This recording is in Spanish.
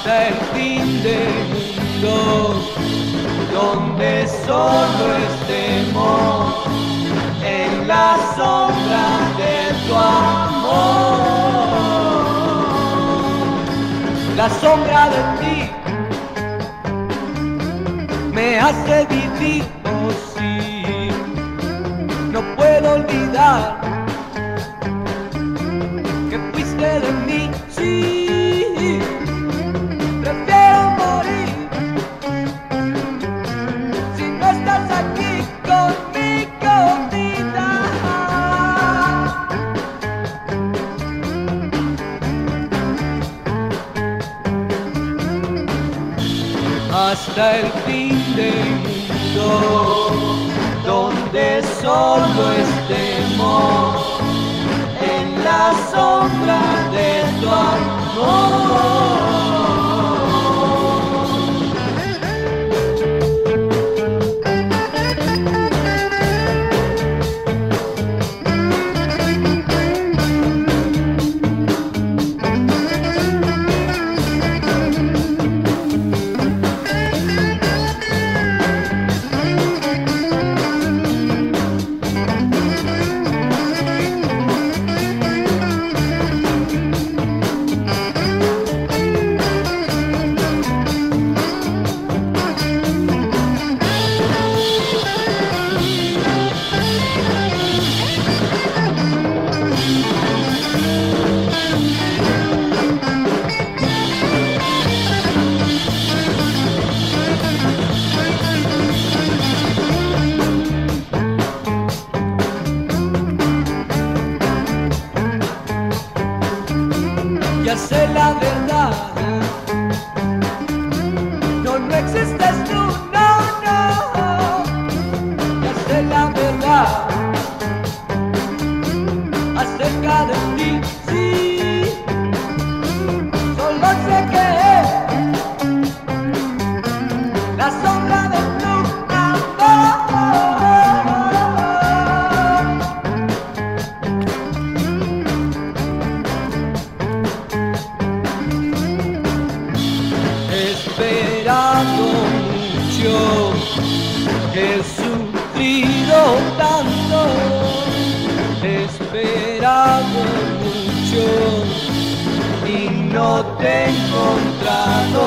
hasta el fin del mundo, donde solo estemos en la sombra de tu amor. La sombra de ti me hace vivir, oh sí, no puedo olvidar Hasta el fin del mundo, donde solo estemos en la sombra de tu amor. Ya sé la verdad. No, no existes he sufrido tanto, he esperado mucho y no te he encontrado